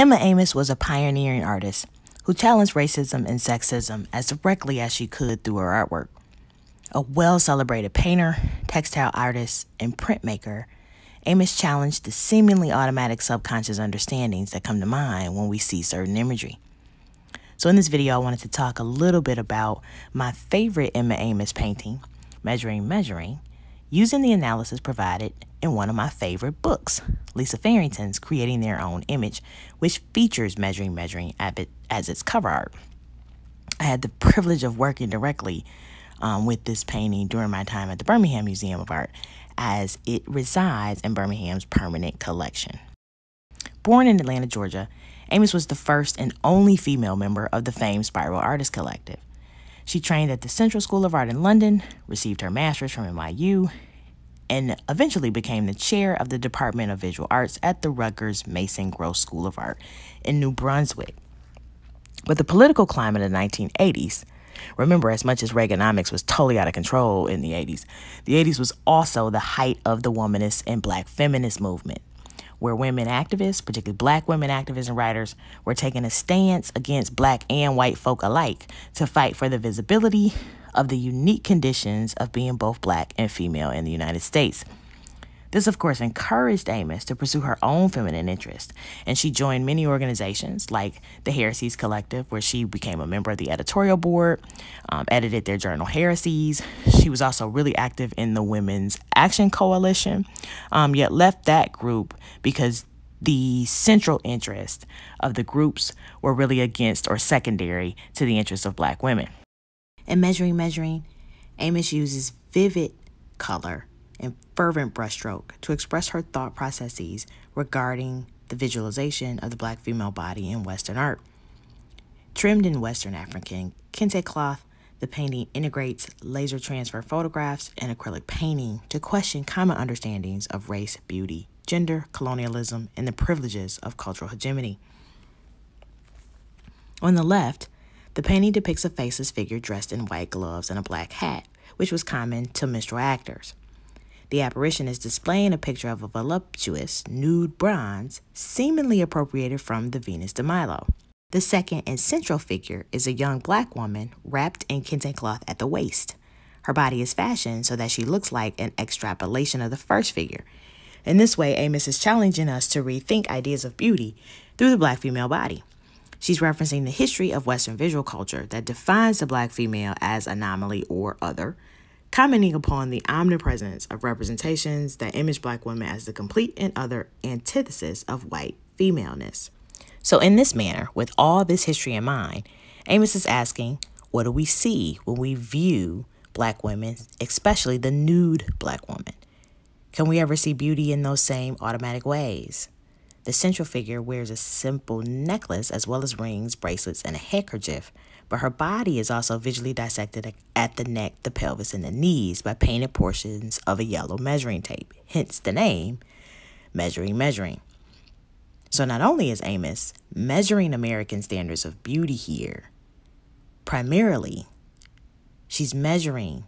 Emma Amos was a pioneering artist who challenged racism and sexism as directly as she could through her artwork. A well celebrated painter, textile artist, and printmaker, Amos challenged the seemingly automatic subconscious understandings that come to mind when we see certain imagery. So, in this video, I wanted to talk a little bit about my favorite Emma Amos painting, Measuring Measuring, using the analysis provided in one of my favorite books, Lisa Farrington's Creating Their Own Image, which features Measuring Measuring as its cover art. I had the privilege of working directly um, with this painting during my time at the Birmingham Museum of Art, as it resides in Birmingham's permanent collection. Born in Atlanta, Georgia, Amos was the first and only female member of the famed Spiral Artist Collective. She trained at the Central School of Art in London, received her master's from NYU, and eventually became the chair of the Department of Visual Arts at the Rutgers Mason Gross School of Art in New Brunswick. But the political climate of the 1980s, remember, as much as Reaganomics was totally out of control in the 80s, the 80s was also the height of the womanist and black feminist movement where women activists, particularly black women activists and writers, were taking a stance against black and white folk alike to fight for the visibility of the unique conditions of being both black and female in the United States. This, of course, encouraged Amos to pursue her own feminine interest, and she joined many organizations like the Heresies Collective, where she became a member of the editorial board, um, edited their journal Heresies. She was also really active in the Women's Action Coalition, um, yet left that group because the central interest of the groups were really against or secondary to the interests of black women. In Measuring Measuring, Amos uses vivid color and fervent brushstroke to express her thought processes regarding the visualization of the black female body in Western art. Trimmed in Western African kente cloth, the painting integrates laser transfer photographs and acrylic painting to question common understandings of race, beauty, gender, colonialism, and the privileges of cultural hegemony. On the left, the painting depicts a faceless figure dressed in white gloves and a black hat, which was common to minstrel actors. The apparition is displaying a picture of a voluptuous, nude bronze, seemingly appropriated from the Venus de Milo. The second and central figure is a young black woman wrapped in kente cloth at the waist. Her body is fashioned so that she looks like an extrapolation of the first figure. In this way, Amos is challenging us to rethink ideas of beauty through the black female body. She's referencing the history of Western visual culture that defines the black female as anomaly or other, commenting upon the omnipresence of representations that image black women as the complete and other antithesis of white femaleness. So, in this manner, with all this history in mind, Amos is asking, what do we see when we view black women, especially the nude black woman? Can we ever see beauty in those same automatic ways? The central figure wears a simple necklace as well as rings, bracelets, and a handkerchief but her body is also visually dissected at the neck, the pelvis, and the knees by painted portions of a yellow measuring tape, hence the name Measuring Measuring. So not only is Amos measuring American standards of beauty here, primarily, she's measuring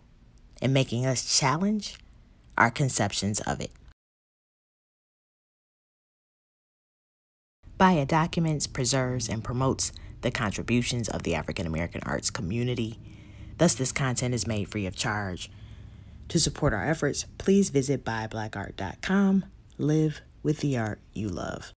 and making us challenge our conceptions of it. BIA documents, preserves, and promotes the contributions of the African American arts community. Thus, this content is made free of charge. To support our efforts, please visit buyblackart.com. Live with the art you love.